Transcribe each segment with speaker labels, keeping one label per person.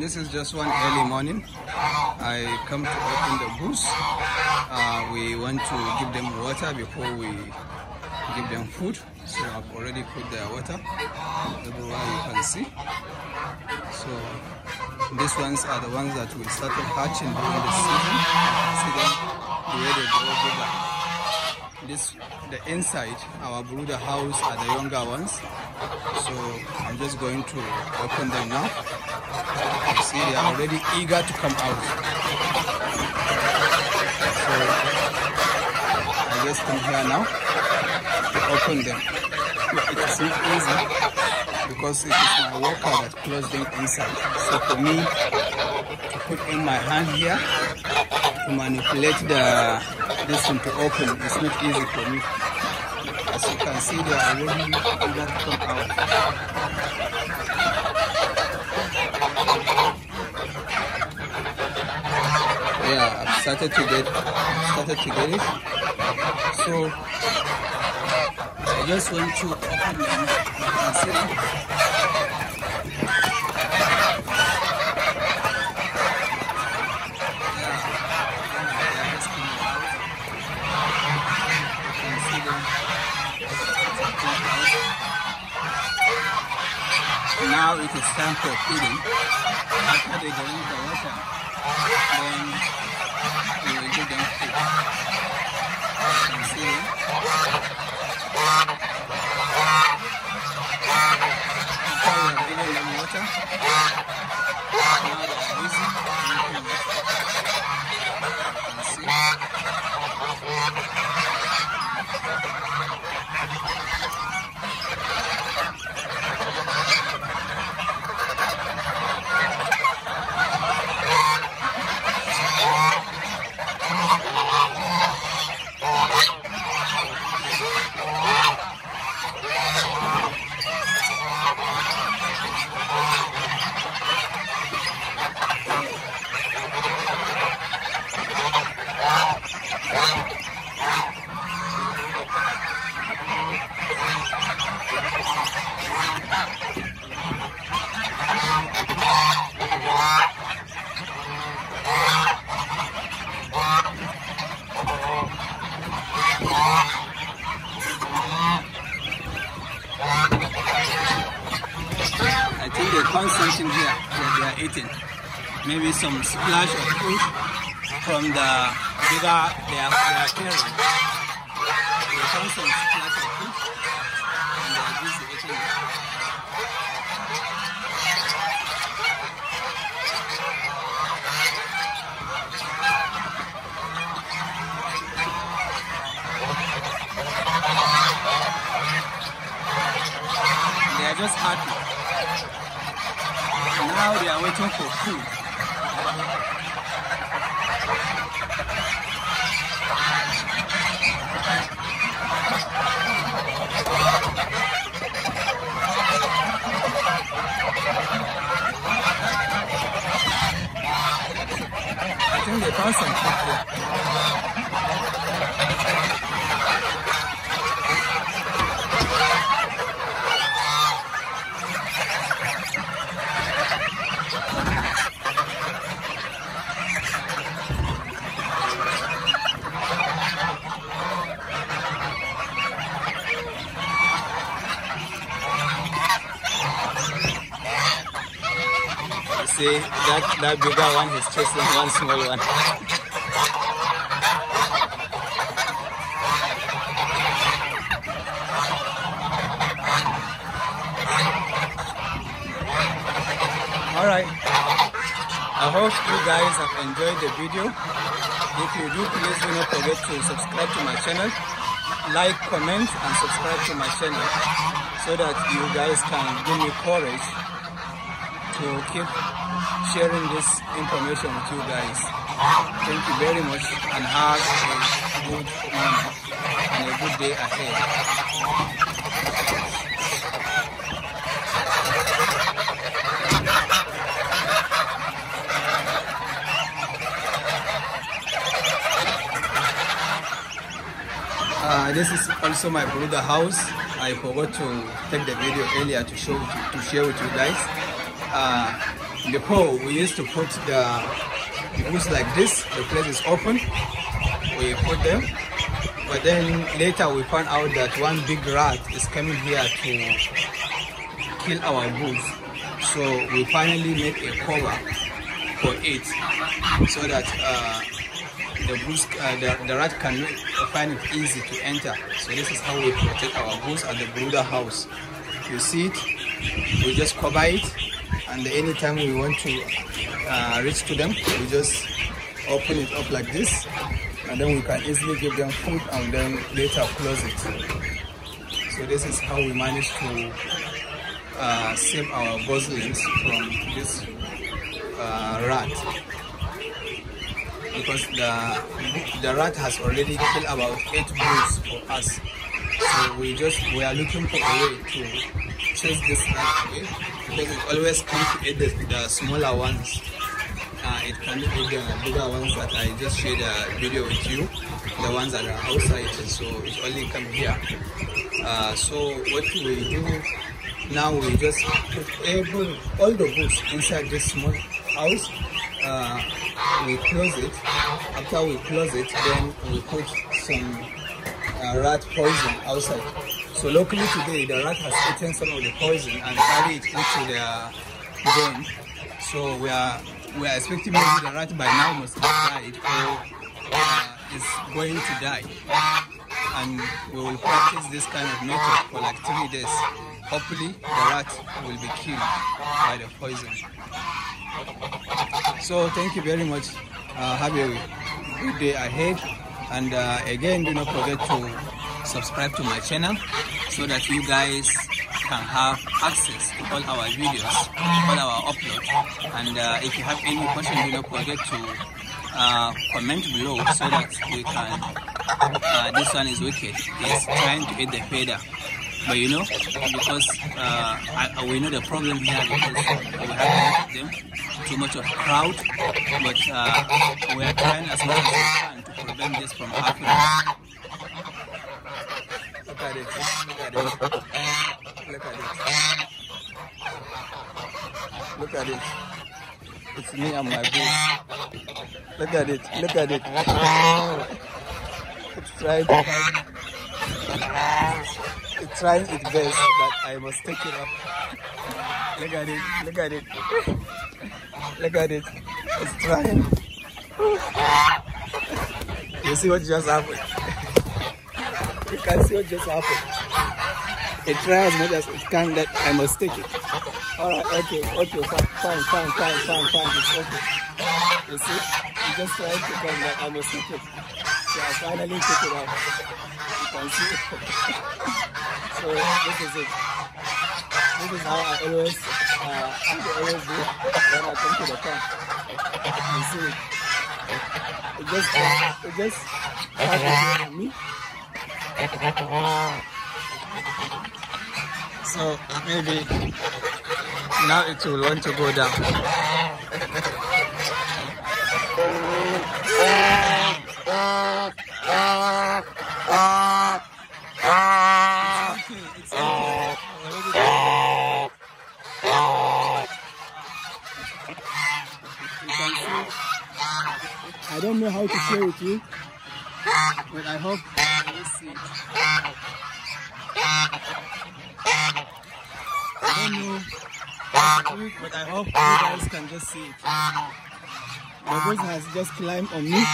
Speaker 1: this is just one early morning. I come to open the booth uh, we want to give them water before we give them food. So i've already put their water. Everywhere you can see. So these ones are the ones that we started hatching during the season. See them the way they grow bigger. This the inside our brooder house are the younger ones. So i'm just going to open them now you see they are already eager to come out. So i just come here now to open them. It is not easy because it is my worker that closed them inside. So for me to put in my hand here to manipulate the this one to open it's not easy for me. As you can see they are already eager to come out yeah I've started to get started to get it. So I just want to open them can see them now it is time for feeding. After they drink the water, then we will give them food. You can see them. After we have given them water, now they are busy drinking water. You can see. I think they found something here that they are eating. Maybe some splash of food from the bigger they are parent. They found some of food and they are busy eating. They are just happy. Now they are waiting for food. I think they found some see, that, that bigger one is chasing one small one. Alright. I hope you guys have enjoyed the video. If you do, please do not forget to subscribe to my channel, like, comment, and subscribe to my channel so that you guys can give me courage to keep sharing this information with you guys. Thank you very much and have a good morning and a good day ahead. Uh, this is also my brooder house. I forgot to take the video earlier to show to, to share with you guys. Uh, before we used to put the boots like this the place is open we put them but then later we found out that one big rat is coming here to kill our bulls so we finally made a cover for it so that uh, the bulls uh, the, the rat can find it easy to enter. So this is how we protect our bulls at the brooder house. You see it? We just cover it and anytime we want to uh, reach to them we just open it up like this. And then we can easily give them food and then later close it. So this is how we manage to uh, save our goslings from this uh, rat. Because the the rat has already killed about eight bulls for us. So we just we are looking for a way to this because it always comes to the, the smaller ones. Uh, it can eat the bigger ones that I just shared a video with you the ones that are outside so it only come here. Uh, so what we do now we just put every, all the books inside this small house. Uh, we close it. After we close it then we put some uh, rat poison outside so locally today the rat has eaten some of the poison and carried it into their den so we are we are expecting maybe the rat by now must have died or uh, is going to die. And we will practice this kind of method for like three days. Hopefully the rat will be killed by the poison. So thank you very much. Uh, have a good day ahead. And uh, again do not forget to subscribe to my channel so that you guys can have access to all our videos all our uploads. And uh, if you have any question do not forget to uh, comment below so that we can uh, this one is wicked. He's trying to eat the feather but you know because uh, I, we know the problem here because we have them. Too much of crowd but uh, we are trying as much as we can to prevent this from happening look at it look at it look at it look at it it's me and my boo look at it look at it it's trying it's trying its best, but I must take it up. Look at it, look at it. Look at it. It's trying. You see what just happened? You can see what just happened. It tries as much as it can that I must take it. Alright, okay, okay, fine, fine, fine, fine, fine, it's okay. You see? You just trying to come that I must take it. So I finally took it out. You can see so this is it. This is how I always, uh, I always do when I come to the camp. You see it. It just, it just happens on me. So maybe now it will want to go down. I don't know how to share with you, but I hope you will see. I don't know but I hope you guys can just see it. The person has just climbed on me. You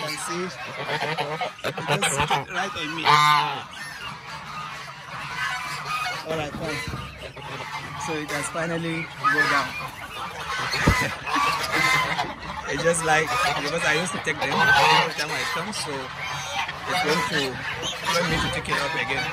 Speaker 1: can see it. It just right on me. Alright, fine. So it has finally go down. it's just like because I used to take them every time I come, so it's going to me to take it up again.